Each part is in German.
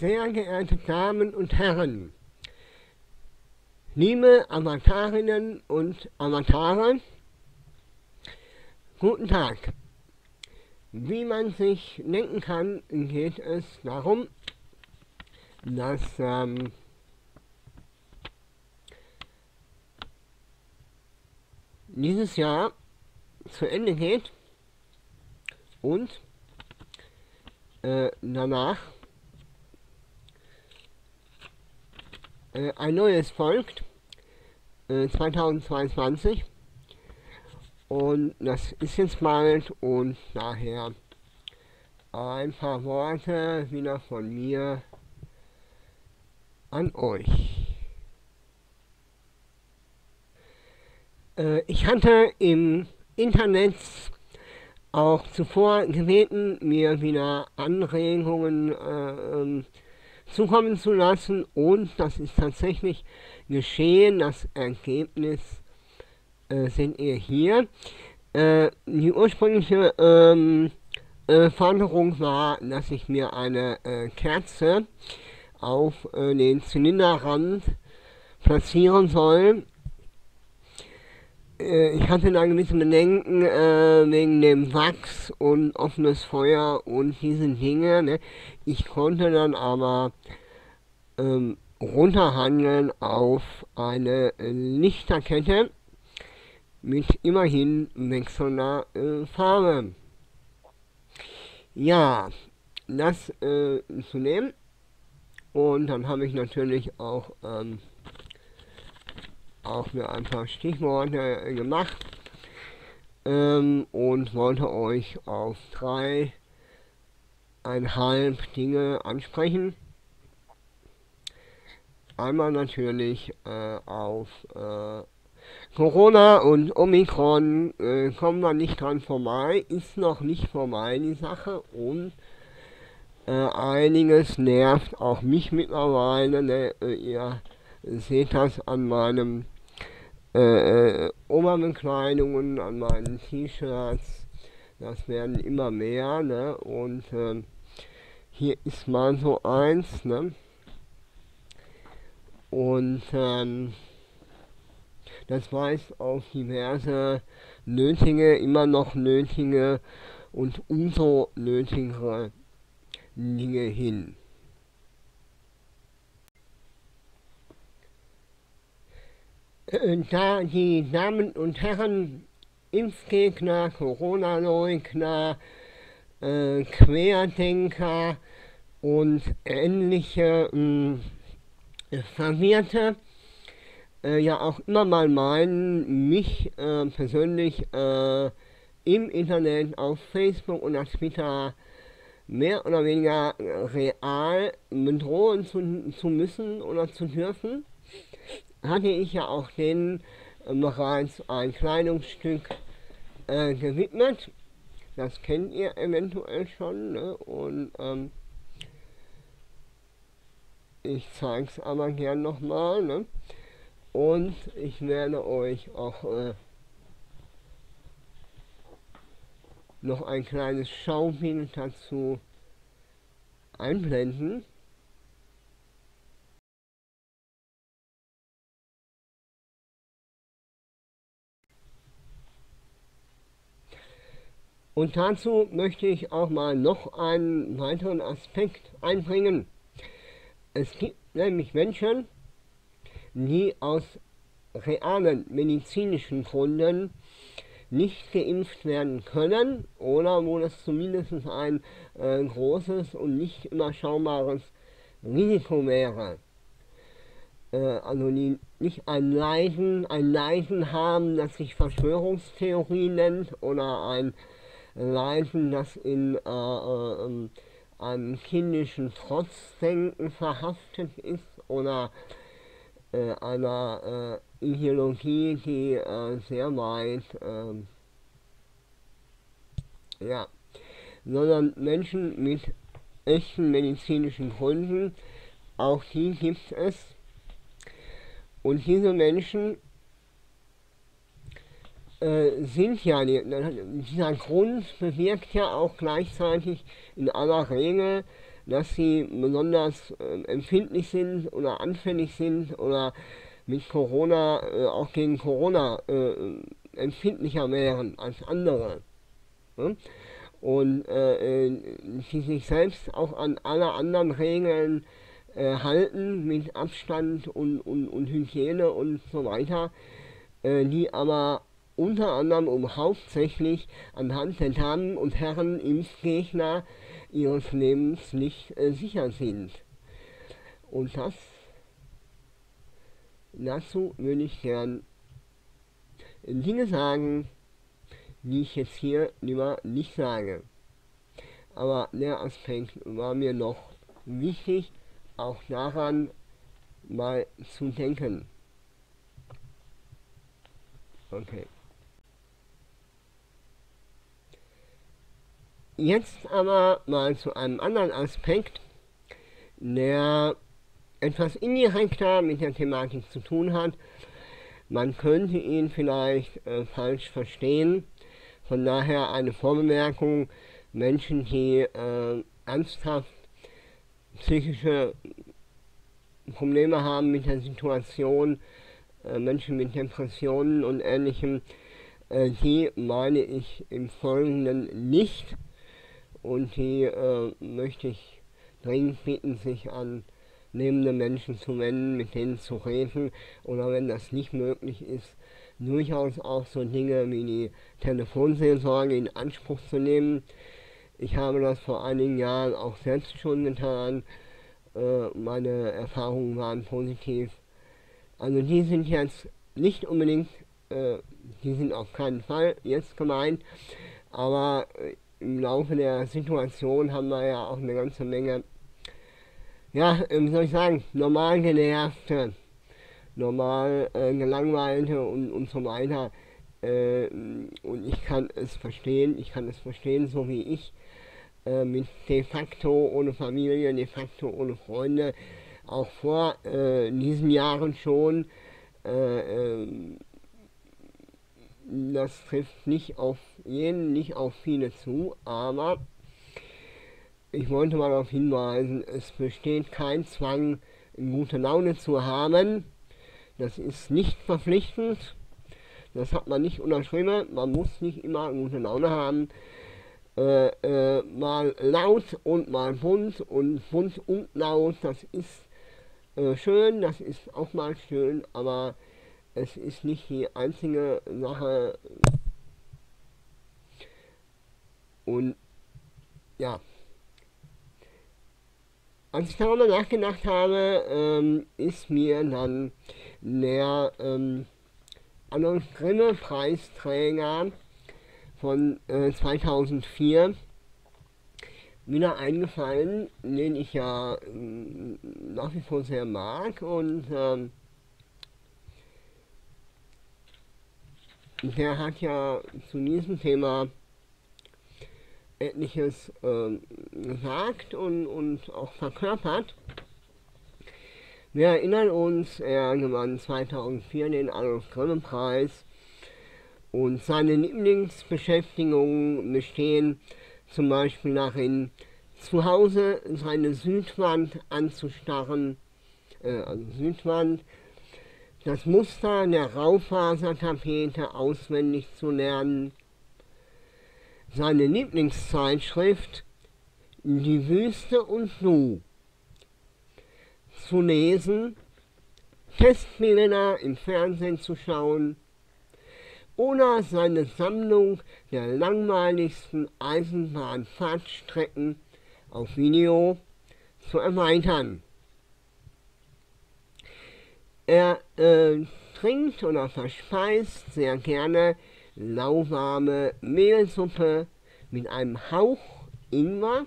Sehr geehrte Damen und Herren, liebe Avatarinnen und Avatare, guten Tag. Wie man sich denken kann, geht es darum, dass ähm, dieses Jahr zu Ende geht und äh, danach äh, ein neues folgt, äh, 2022. Und das ist jetzt bald und daher ein paar Worte wieder von mir an euch. Äh, ich hatte im Internet auch zuvor gebeten, mir wieder Anregungen äh, ähm, zukommen zu lassen und das ist tatsächlich geschehen. Das Ergebnis äh, seht ihr hier. Äh, die ursprüngliche ähm, äh, Forderung war, dass ich mir eine äh, Kerze auf äh, den Zylinderrand platzieren soll äh, ich hatte da gewisse Bedenken äh, wegen dem Wachs und offenes Feuer und diese Dinge. Ne? Ich konnte dann aber ähm, runterhandeln auf eine Lichterkette mit immerhin wechselnder äh, Farbe. Ja, das äh, zu nehmen. Und dann habe ich natürlich auch ähm, auch mir ein paar Stichworte gemacht ähm, und wollte euch auf drei einhalb Dinge ansprechen. Einmal natürlich äh, auf äh, Corona und Omikron äh, kommen wir nicht dran vorbei, ist noch nicht vorbei die Sache und äh, einiges nervt auch mich mittlerweile. Ne? Äh, ihr seht das an meinem äh, äh, Oberbekleidungen, an meinen T-Shirts. Das werden immer mehr, ne? Und äh, hier ist mal so eins, ne? Und ähm, das weist auf diverse nötige, immer noch nötige und umso nötigere Dinge hin. Da die Damen und Herren Impfgegner, Corona-Leugner, äh, Querdenker und ähnliche äh, Verwirrte äh, ja auch immer mal meinen, mich äh, persönlich äh, im Internet, auf Facebook oder Twitter mehr oder weniger real bedrohen zu, zu müssen oder zu dürfen hatte ich ja auch denen äh, bereits ein Kleidungsstück äh, gewidmet. Das kennt ihr eventuell schon. Ne? Und ähm, ich zeige es aber gern nochmal. Ne? Und ich werde euch auch äh, noch ein kleines Schaubild dazu einblenden. Und dazu möchte ich auch mal noch einen weiteren Aspekt einbringen. Es gibt nämlich Menschen, die aus realen medizinischen Gründen nicht geimpft werden können oder wo das zumindest ein äh, großes und nicht überschaubares Risiko wäre. Äh, also die nicht ein Leiden, ein Leiden haben, das sich Verschwörungstheorie nennt oder ein Leiden, das in äh, äh, ähm, einem kindischen Trotzdenken verhaftet ist oder äh, einer äh, Ideologie, die sehr weit, ähm, ja, sondern Menschen mit echten medizinischen Gründen, auch die gibt es. Und diese Menschen äh, sind ja, dieser Grund bewirkt ja auch gleichzeitig in aller Regel, dass sie besonders äh, empfindlich sind oder anfällig sind oder mit Corona, äh, auch gegen Corona äh, empfindlicher wären als andere. Ne? Und äh, die sich selbst auch an alle anderen Regeln halten mit Abstand und, und, und Hygiene und so weiter, die aber unter anderem um hauptsächlich anhand der Damen und Herren Impfgegner ihres Lebens nicht äh, sicher sind. Und das dazu würde ich gern Dinge sagen, die ich jetzt hier lieber nicht sage. Aber der Aspekt war mir noch wichtig, auch daran mal zu denken. Okay. Jetzt aber mal zu einem anderen Aspekt, der etwas indirekter mit der Thematik zu tun hat. Man könnte ihn vielleicht äh, falsch verstehen. Von daher eine Vorbemerkung, Menschen, die äh, ernsthaft psychische Probleme haben mit der Situation, äh, Menschen mit Depressionen und ähnlichem, äh, die meine ich im Folgenden nicht und die äh, möchte ich dringend bitten, sich an lebende Menschen zu wenden, mit denen zu reden oder wenn das nicht möglich ist, durchaus auch so Dinge wie die Telefonseelsorge in Anspruch zu nehmen. Ich habe das vor einigen Jahren auch selbst schon getan. Äh, meine Erfahrungen waren positiv. Also die sind jetzt nicht unbedingt, äh, die sind auf keinen Fall jetzt gemeint, aber äh, im Laufe der Situation haben wir ja auch eine ganze Menge, ja, wie soll ich sagen, normal genervte, normal äh, gelangweilte und, und so weiter. Äh, und ich kann es verstehen, ich kann es verstehen, so wie ich, äh, mit de facto ohne Familie, de facto ohne Freunde, auch vor äh, diesen Jahren schon, äh, ähm, das trifft nicht auf jeden, nicht auf viele zu, aber ich wollte mal darauf hinweisen, es besteht kein Zwang, gute Laune zu haben. Das ist nicht verpflichtend. Das hat man nicht unterschrieben. Man muss nicht immer gute Laune haben. Äh, äh, mal laut und mal bunt und bunt und laut, das ist äh, schön, das ist auch mal schön, aber es ist nicht die einzige Sache. Und ja, als ich darüber nachgedacht habe, ähm, ist mir dann der ähm, Adolf Grimme Preisträger von äh, 2004 wieder eingefallen, den ich ja äh, nach wie vor sehr mag und ähm, der hat ja zu diesem Thema etliches äh, gesagt und, und auch verkörpert. Wir erinnern uns, er gewann 2004 den Adolf Grimme Preis und seine Lieblingsbeschäftigungen bestehen zum Beispiel darin, zu Hause seine Südwand anzustarren, äh, also Südwand, das Muster der Raufasertapete auswendig zu lernen, seine Lieblingszeitschrift Die Wüste und Du zu lesen, Testbilder im Fernsehen zu schauen oder seine Sammlung der langweiligsten Eisenbahnfahrtstrecken auf Video zu erweitern. Er äh, trinkt oder verspeist sehr gerne lauwarme Mehlsuppe mit einem Hauch Ingwer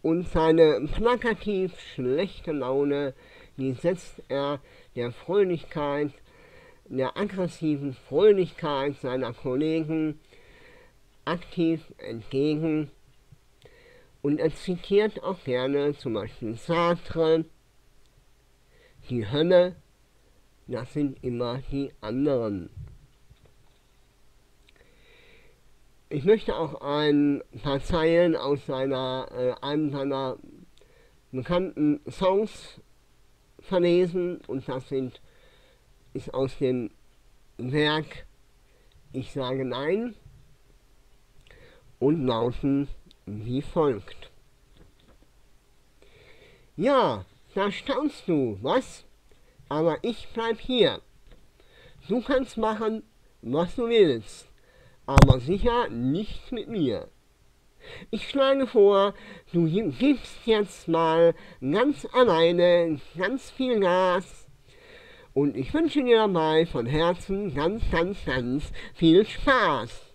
und seine plakativ schlechte Laune, die setzt er der Fröhlichkeit, der aggressiven Fröhlichkeit seiner Kollegen aktiv entgegen und er zitiert auch gerne zum Beispiel Sartre, die Hölle, das sind immer die anderen. ich möchte auch ein paar Zeilen aus seiner, äh, einem seiner bekannten Songs verlesen und das sind, ist aus dem Werk Ich sage Nein und lauten wie folgt. Ja, da staunst du, was? Aber ich bleib hier. Du kannst machen, was du willst, aber sicher nicht mit mir. Ich schlage vor, du gibst jetzt mal ganz alleine ganz viel Gas und ich wünsche dir dabei von Herzen ganz, ganz, ganz viel Spaß.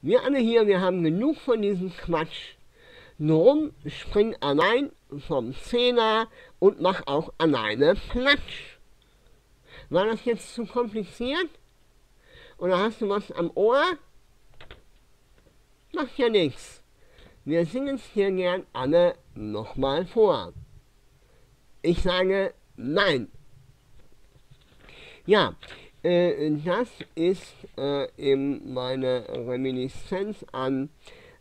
Wir alle hier, wir haben genug von diesem Quatsch. Drum spring allein vom Zehner und mach auch alleine Platsch. War das jetzt zu kompliziert? Oder hast du was am Ohr? Macht ja nichts. Wir singen es hier gern alle nochmal vor. Ich sage nein. Ja, äh, das ist äh, eben meine Reminiszenz an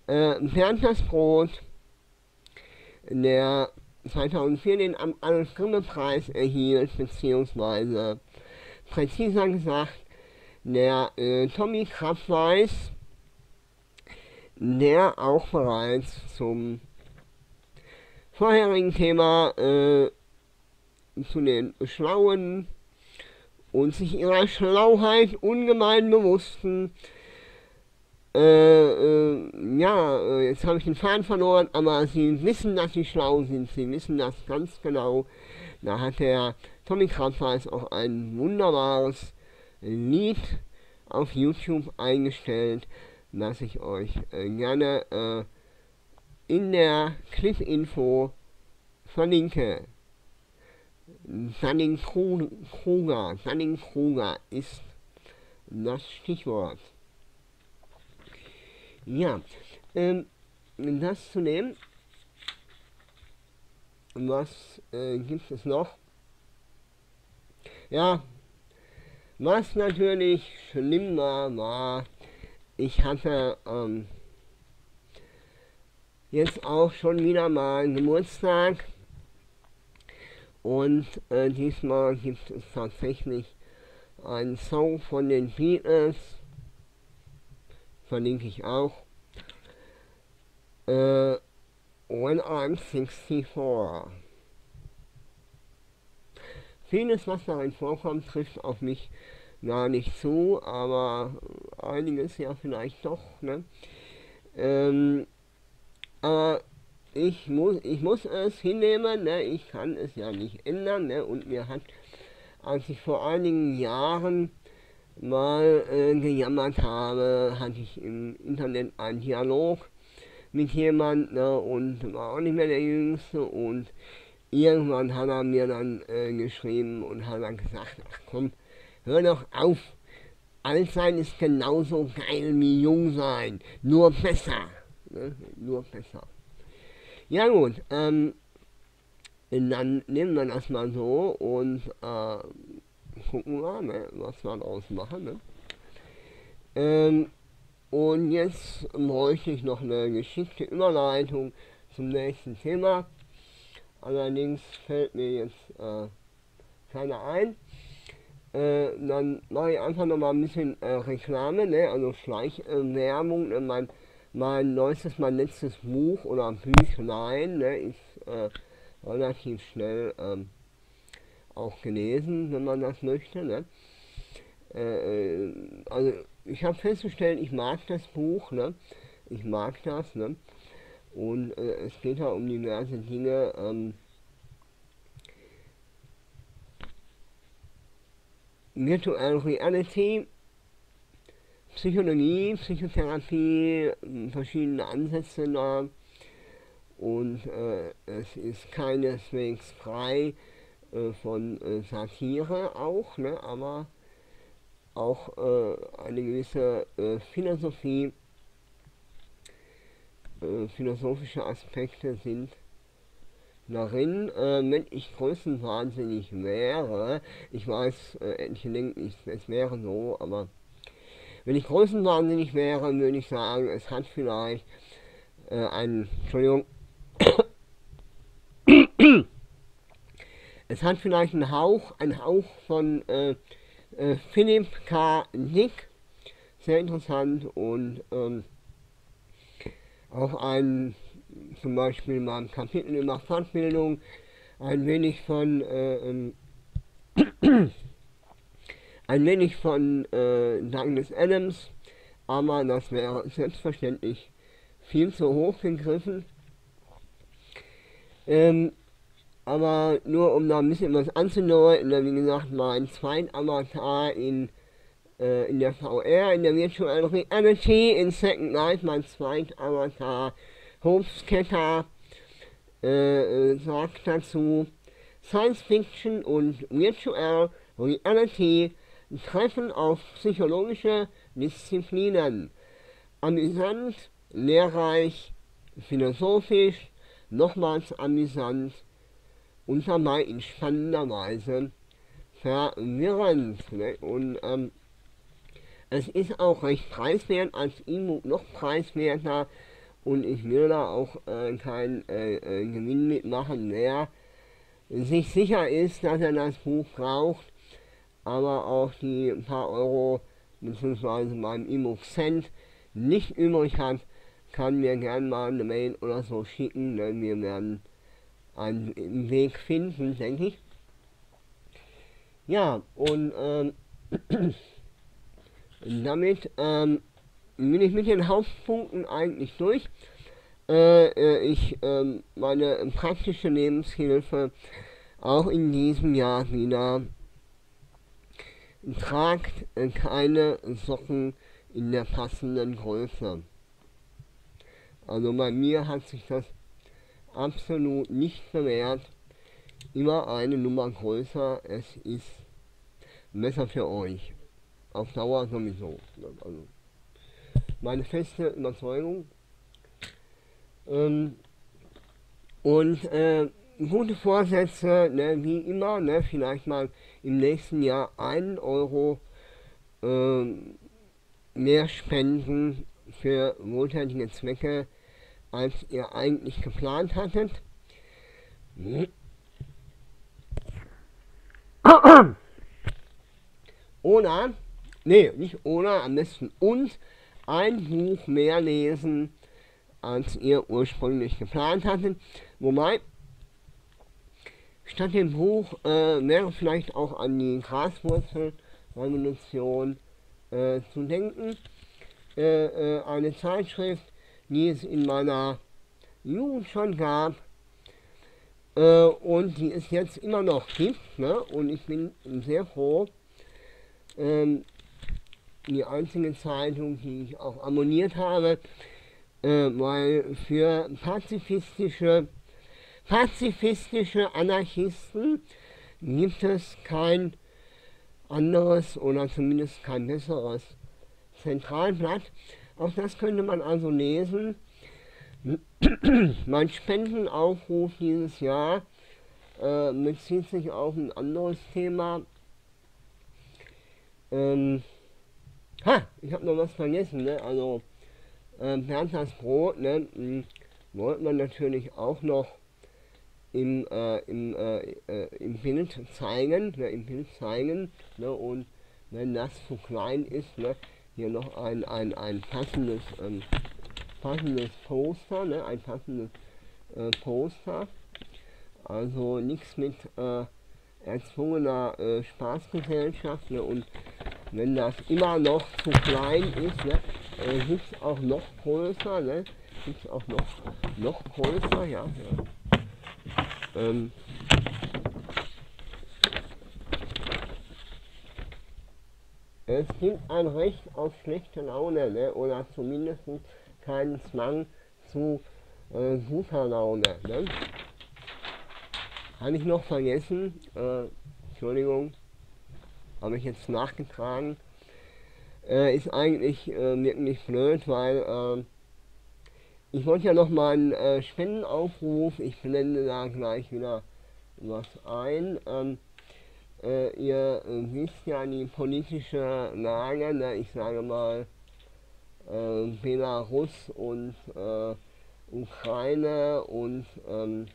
äh, Bernd das Brot, der 2004 den Alles Grimme Preis erhielt, beziehungsweise präziser gesagt, der äh, Tommy Kraftweiß, der auch bereits zum vorherigen Thema äh, zu den schlauen und sich ihrer Schlauheit ungemein bewussten äh, äh, ja, äh, jetzt habe ich den Faden verloren, aber sie wissen, dass sie schlau sind, sie wissen das ganz genau. Da hat der Tommy Krabweis auch ein wunderbares Lied auf YouTube eingestellt, das ich euch äh, gerne äh, in der Clip-Info verlinke. Dunning-Kruger, Dunning-Kruger ist das Stichwort. Ja, ähm, das zu nehmen. Was äh, gibt es noch? Ja, was natürlich schlimm war, war, ich hatte ähm, jetzt auch schon wieder mal Geburtstag und äh, diesmal gibt es tatsächlich einen Song von den Beatles, verlinke ich auch. Äh, When I'm 64. Vieles, was darin vorkommt, trifft auf mich gar nicht zu, aber einiges ja vielleicht doch. Ne? Ähm, aber ich muss, ich muss es hinnehmen, ne? ich kann es ja nicht ändern. Ne? Und mir hat, als ich vor einigen Jahren mal äh, gejammert habe, hatte ich im Internet einen Dialog mit jemandem ne? und war auch nicht mehr der Jüngste und irgendwann hat er mir dann äh, geschrieben und hat dann gesagt, ach komm, hör doch auf, alt sein ist genauso geil wie jung sein, nur besser, ne? nur besser. Ja gut, ähm, dann nehmen wir das mal so und äh, gucken wir, ne, was wir daraus machen. Ne? Ähm, und jetzt bräuchte ich noch eine geschickte Überleitung zum nächsten Thema. Allerdings fällt mir jetzt äh, keiner ein. Äh, dann mache ich einfach noch mal ein bisschen äh, Reklame, ne? also Schleichwerbung. Äh, mein mein neuestes, mein letztes Buch oder Büchlein ne, ist äh, relativ schnell ähm, auch gelesen, wenn man das möchte. Ne? Äh, äh also ich habe festgestellt, ich mag das Buch, ne? ich mag das. Ne? Und äh, es geht da um diverse Dinge. Ähm, Virtual Reality Psychologie, Psychotherapie, verschiedene Ansätze da und äh, es ist keineswegs frei äh, von äh, Satire auch, ne, aber auch äh, eine gewisse äh, Philosophie, äh, philosophische Aspekte sind darin, wenn ich größenwahnsinnig wäre, ich weiß, etliche denken, es wäre so, aber wenn ich größenwahnsinnig wäre, würde ich sagen, es hat vielleicht äh, einen, Entschuldigung, es hat vielleicht einen Hauch, einen Hauch von äh, äh, Philipp K. Dick, sehr interessant und ähm, auch ein, zum Beispiel mal ein Kapitel über Fortbildung, ein wenig von äh, ähm, ein wenig von äh, Douglas Adams, aber das wäre selbstverständlich viel zu hoch gegriffen. Ähm, aber nur um da ein bisschen was anzudeuten, wie gesagt, mein zweiter Avatar in, äh, in der VR, in der Virtual Reality, in Second Life, mein zweiter Avatar, Hofsketter, äh, äh, sagt dazu, Science Fiction und Virtual Reality treffen auf psychologische Disziplinen. Amüsant, lehrreich, philosophisch, nochmals amüsant und dabei in spannender Weise verwirrend. Ne? Und ähm, es ist auch recht preiswert, als E-Book noch preiswerter und ich will da auch äh, keinen äh, äh, Gewinn mitmachen, wer sich sicher ist, dass er das Buch braucht aber auch die paar Euro bzw. beim E-Book Cent nicht übrig hat, kann mir gerne mal eine Mail oder so schicken, denn wir werden einen Weg finden, denke ich. Ja, und ähm, damit ähm, bin ich mit den Hauptpunkten eigentlich durch. Äh, äh ich ähm, meine praktische Lebenshilfe auch in diesem Jahr wieder Tragt keine Socken in der passenden Größe. Also bei mir hat sich das absolut nicht bewährt. Immer eine Nummer größer, es ist besser für euch. Auf Dauer sowieso. Also meine feste Überzeugung. Ähm, und äh, gute Vorsätze, ne, wie immer, ne, vielleicht mal im nächsten Jahr einen Euro äh, mehr spenden für wohltätige Zwecke, als ihr eigentlich geplant hattet. Oder, nee, nicht oder, am besten und ein Buch mehr lesen, als ihr ursprünglich geplant hattet. Wobei, Statt dem Buch äh, wäre vielleicht auch an die Graswurzelrevolution äh, zu denken. Äh, äh, eine Zeitschrift, die es in meiner Jugend schon gab äh, und die es jetzt immer noch gibt. Ne? Und ich bin sehr froh. Ähm, die einzige Zeitung, die ich auch abonniert habe, äh, weil für pazifistische pazifistische Anarchisten gibt es kein anderes oder zumindest kein besseres Zentralblatt. Auch das könnte man also lesen. mein Spendenaufruf dieses Jahr äh, bezieht sich auf ein anderes Thema. Ähm, ha, ich habe noch was vergessen, ne? Also äh, das Brot, ne? Hm, wollte man natürlich auch noch im, äh, im, äh, äh, im Bild zeigen, ne, im Bild zeigen, ne, und wenn das zu klein ist, ne, hier noch ein, ein, ein passendes, ähm, passendes Poster, ne, ein passendes äh, Poster, also nichts mit äh, erzwungener äh, Spaßgesellschaft, ne, und wenn das immer noch zu klein ist, ne, äh, gibt es auch noch größer, ne, gibt auch noch, noch größer, ja, ja. Ähm, es gibt ein Recht auf schlechte Laune, ne? oder zumindest keinen Zwang zu äh, guter Laune. Ne? Habe ich noch vergessen, äh, Entschuldigung, habe ich jetzt nachgetragen, äh, ist eigentlich äh, wirklich blöd, weil äh, ich wollte ja noch mal einen äh, Spendenaufruf, ich blende da gleich wieder was ein. Ähm, äh, ihr äh, wisst ja die politische Lage, ne, ich sage mal, äh, Belarus und äh, Ukraine und ähm,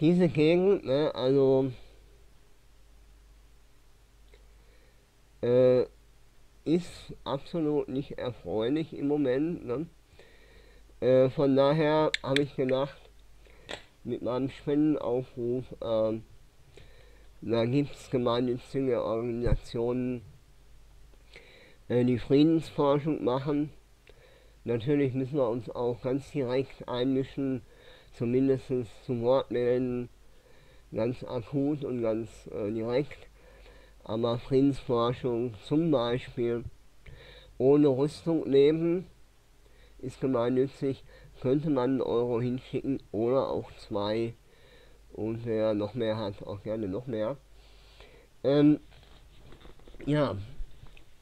diese Gegend, ne, also äh, ist absolut nicht erfreulich im Moment. Ne? Äh, von daher habe ich gedacht, mit meinem Spendenaufruf, äh, da gibt es gemeinnützige Organisationen, äh, die Friedensforschung machen. Natürlich müssen wir uns auch ganz direkt einmischen, zumindest zu Wort melden, ganz akut und ganz äh, direkt. Aber Friedensforschung zum Beispiel ohne Rüstung leben ist gemeinnützig, könnte man einen Euro hinschicken oder auch zwei und wer noch mehr hat, auch gerne noch mehr. Ähm, ja,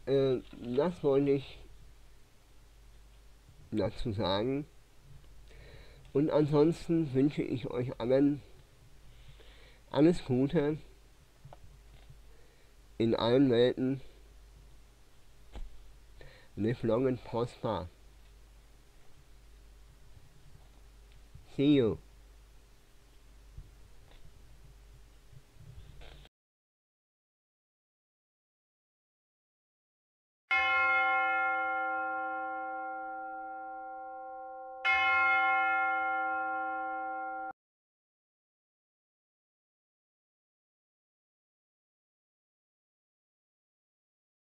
äh, das wollte ich dazu sagen. Und ansonsten wünsche ich euch allen alles Gute in allen Welten. Live long and prosper. See you.